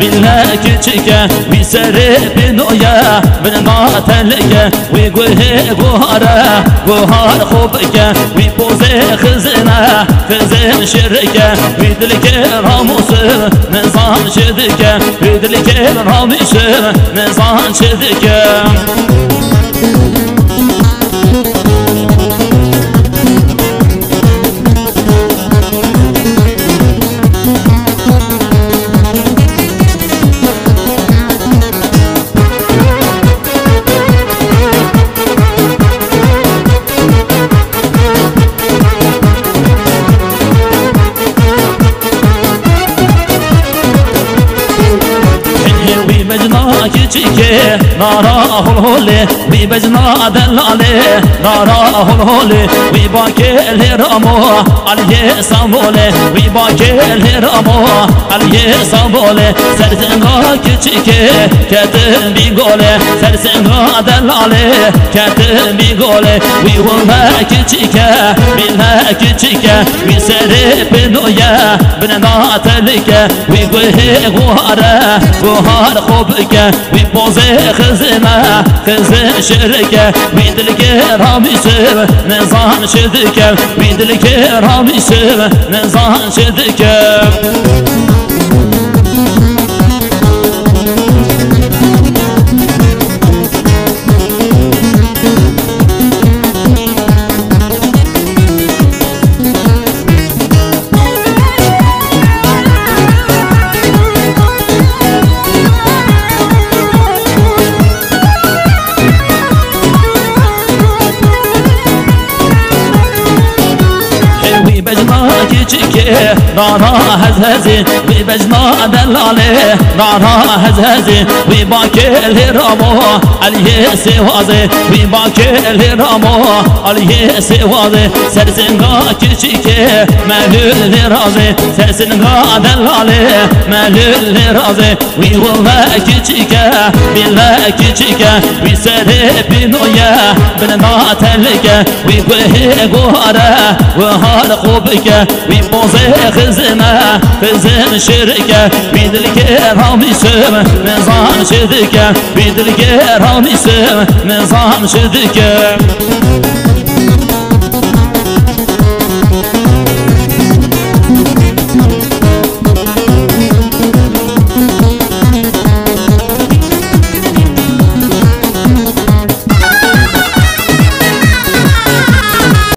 بلا كتشكا ويسري بنويا من قاتلك ويقوه قهارا قهار خوبك ويبوزي خزنا خزن شركة ويدلك راموس نظام شدك ويدلك رامش نظام شدك Beijo, beijo, não ki çike nara holole vi bezna delale nara holole vi bakele ramo aliye samole vi bakele ramo aliye samole sersena ki çike kedim bi gole sersena delale kedim bi gole. Vi vona ki çike bina ki çike vi seri binoya bina telike vi guhe guhara guhar hobike وي بوزي خزنا خزن شركة وي دلك رامي سر نظام شدك وي دلك رامي سر نظام شدك كيشكي نارا هزهزي وبجنا دلالي نارا هزهزي وباكي الهرامو عليه سوازي وباكي الهرامو عليه سوازي سرسنغا كيشكي مهلول لرازي سرسنغا دلالي مهلول لرازي ويولا كيشكي بلا كيشكي ويسري بنويا بننا تلك ويقوه قوارا وهار خوبك ويبوزي خزنا خزن شركة بيدلك رامي سم نظام شدك بيدلك رامي سم نظام شدك